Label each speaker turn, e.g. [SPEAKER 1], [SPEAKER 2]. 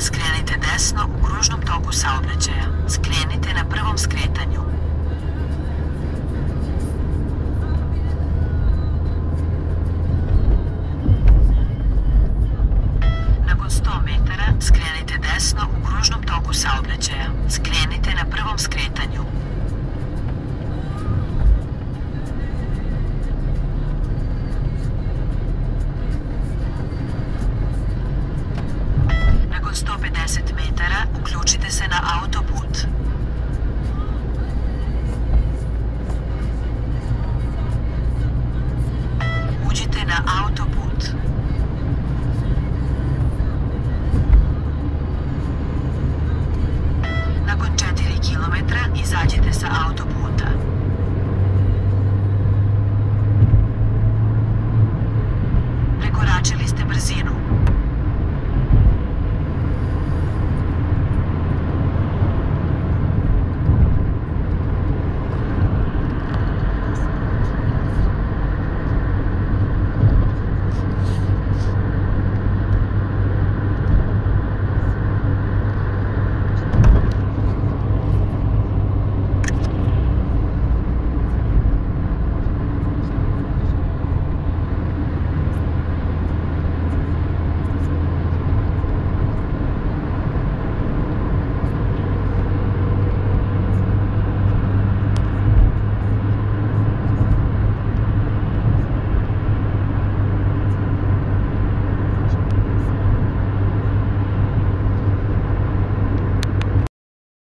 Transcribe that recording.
[SPEAKER 1] Skrenite desno u kružnom toku saobraćaja. Skrenite na prvom skretanju. Nakon 100 metara skrenite desno u kružnom toku saobraćaja. Skrenite nakon 150 metara uključite se na autoput. Uđite na autoput.